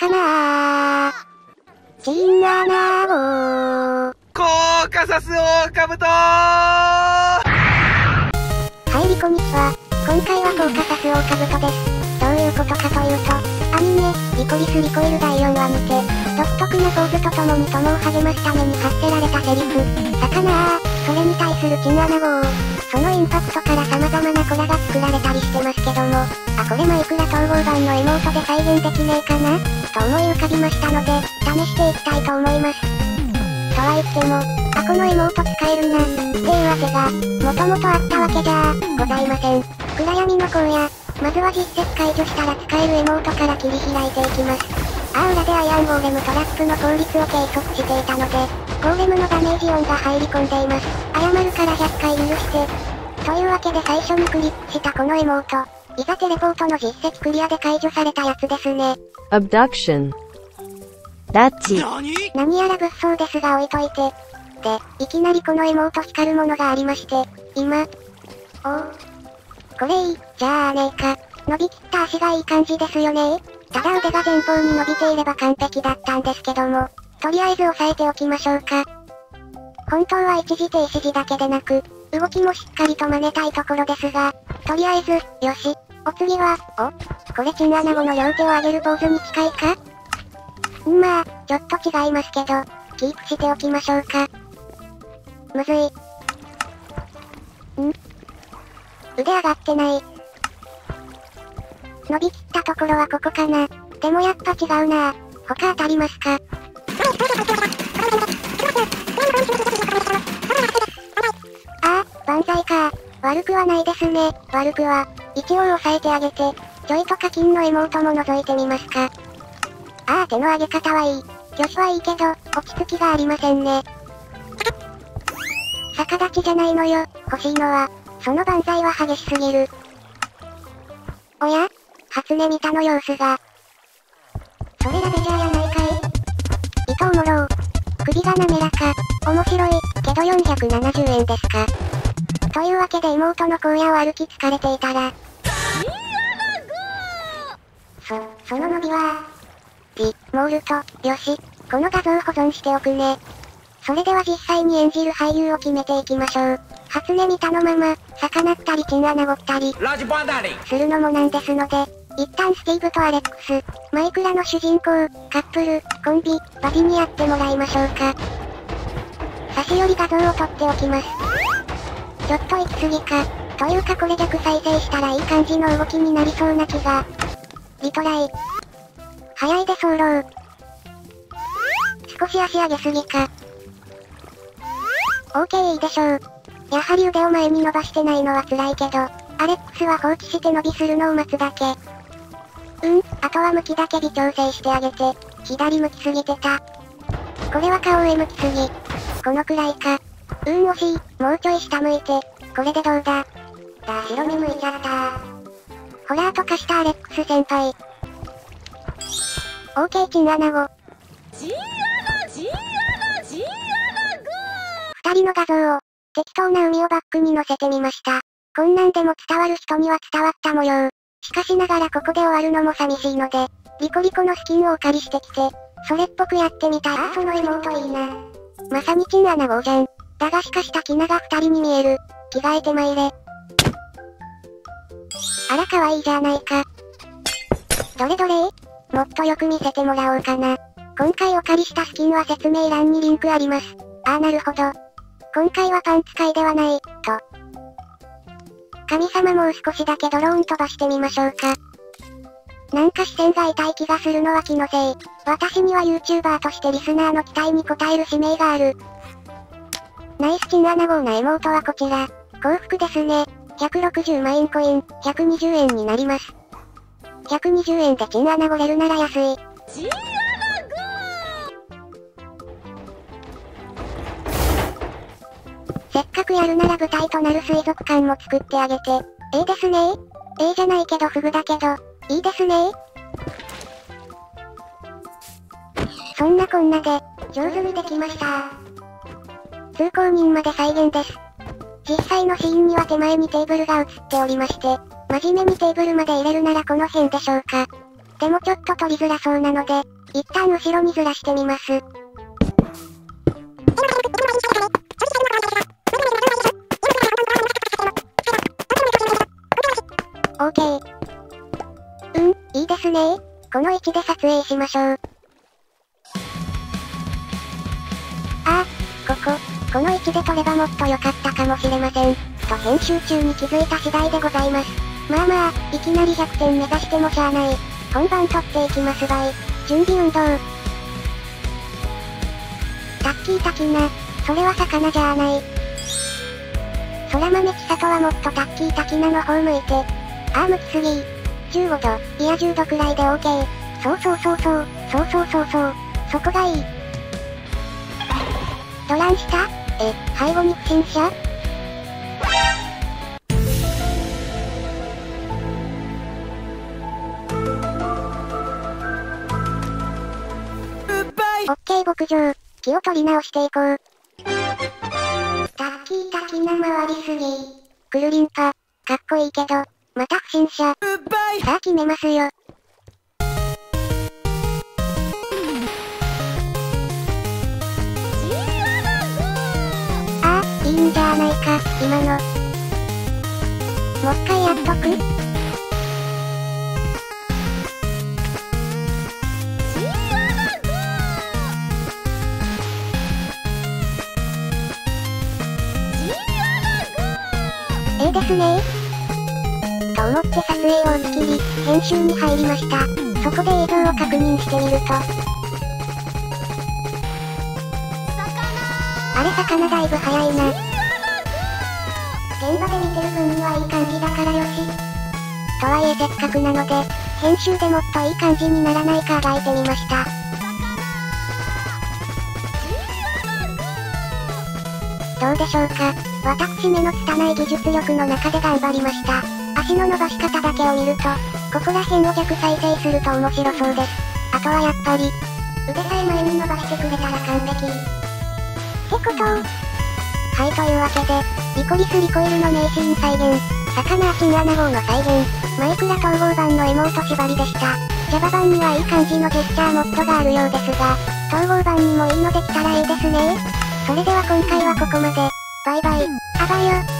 魚チンアナゴコーカサスオオカブトはいリコニチは、今回はコーカサスオオカブトです。どういうことかというと、アニメ、リコリスリコイル第4話にて、独特なポーズとともに友を励ます。ために発せられたセリフ、魚それに対するチンアナゴそのインパクトから様々なコラが作られたりしてます。けども、あ、これマイクラ統合版の妹で再現できねえかなと思い浮かびましたので、試していきたいと思います。とは言っても、あ、この妹使えるな、っていうわけが、もともとあったわけじゃございません。暗闇の荒野、まずは実績解除したら使える妹から切り開いていきます。あー裏でアイアンゴーレムトラップの効率を計測していたので、ゴーレムのダメージ音が入り込んでいます。謝るから100回許して。というわけで最初にクリックしたこの妹、いざテレポートの実績クリアで解除されたやつですね。abduction, 拉致、何やら物騒ですが置いといて。で、いきなりこの妹光るものがありまして、今。おこれいい、じゃあねえか。伸びきった足がいい感じですよねただ腕が前方に伸びていれば完璧だったんですけども、とりあえず押さえておきましょうか。本当は一時停止時だけでなく、動きもしっかりと真似たいところですが、とりあえず、よし。お次は、お、これチンアナゴの両手を上げるポーズに近いか？んまあ、ちょっと違いますけど、キープしておきましょうか。むずい。ん腕上がってない。伸びきったところはここかな。でもやっぱ違うな。他当たりますか？ああ、万歳か。悪くはないですね。悪くは。一応押さえてあげて、ちょいと課金の妹も覗いてみますか。ああ、手の上げ方はいい。挙手はいいけど、落ち着きがありませんね。逆立ちじゃないのよ、欲しいのは。その万歳は激しすぎる。おや？初音ミタの様子が。それラベジャーやないかい糸をもろう。首が滑らか。面白い、けど470円ですか。というわけで妹の荒野を歩き疲れていたら。そ、その伸びは、ピ、モールと、よし、この画像保存しておくね。それでは実際に演じる俳優を決めていきましょう。初音見たのまま、魚ったりチンアナゴったり、するのもなんですので、一旦スティーブとアレックス、マイクラの主人公、カップル、コンビ、バディにやってもらいましょうか。差し寄り画像を撮っておきます。ちょっと行き過ぎか。というかこれ逆再生したらいい感じの動きになりそうな気が。リトライ。早いで早漏。少し足上げすぎか。OK いいでしょう。やはり腕を前に伸ばしてないのは辛いけど、アレックスは放置して伸びするのを待つだけ。うん、あとは向きだけ微調整してあげて、左向きすぎてた。これは顔上向きすぎ。このくらいか。うん惜しい、もうちょい下向いて、これでどうだだ、白目向いちゃったホラーとかしたアレックス先輩。OK チンアナゴ。二人の画像を、適当な海をバックに載せてみました。こんなんでも伝わる人には伝わった模様。しかしながらここで終わるのも寂しいので、リコリコのスキンをお借りしてきて、それっぽくやってみたら、その妹いいな。まさにチンアナゴじゃん。だがしかしたキナが二人に見える。着替えてまいれ。あら可愛いじゃないか。どれどれ？もっとよく見せてもらおうかな。今回お借りしたスキンは説明欄にリンクあります。ああなるほど。今回はパン使いではない、と。神様もう少しだけドローン飛ばしてみましょうか。なんか視線が痛い気がするのは気のせい。私には YouTuber としてリスナーの期待に応える使命がある。ナイスチンアナゴーな妹はこちら。幸福ですね。160万円コイン、120円になります。120円でチンアナゴれるなら安い。せっかくやるなら舞台となる水族館も作ってあげて。ええですねええじゃないけどフグだけど、いいですねそんなこんなで、上手にできました。通行人まで再現です。実際のシーンには手前にテーブルが映っておりまして、真面目にテーブルまで入れるならこの辺でしょうか。でもちょっと撮りづらそうなので、一旦後ろにずらしてみます。ですねこの位置で撮影しましょう。あ、ここ、この位置で撮ればもっと良かったかもしれません。と編集中に気づいた次第でございます。まあまあ、いきなり100点目指してもしゃあない。本番撮っていきますばい。準備運動。タッキータキナ。それは魚じゃあない。空豆千里はもっとタッキータキナの方向いて。あー向きすぎ15度、いや10度くらいで OK。そうそうそうそう、そうそうそうそう。そこがいい。ドランした？え、背後に不審者オッケー牧場、気を取り直していこう。タッキータキな回りすぎ。くるりんぱ、かっこいいけど、また不審者。さあ決めますよ。ああ、いいんじゃないか、今の。もう一回やっとく？ええですねと思って撮影を打ち切り、編集に入りました。そこで映像を確認してみると。あれ魚だいぶ早いな。現場で見てる分にはいい感じだからよし。とはいえせっかくなので、編集でもっといい感じにならないか描いてみました。どうでしょうか私めの拙い技術力の中で頑張りました。足の伸ばし方だけを見ると、ここら辺を逆再生すると面白そうです。あとはやっぱり、腕さえ前に伸ばしてくれたら完璧。ってことはい、というわけで、リコリスリコイルの名シーン再現、魚アキンアナ号の再現、マイクラ統合版のエモート縛りでした。Java 版にはいい感じのジェスチャーモッドがあるようですが、統合版にもいいのできたらいいですね。それでは今回はここまで。バイバイ。あばよ。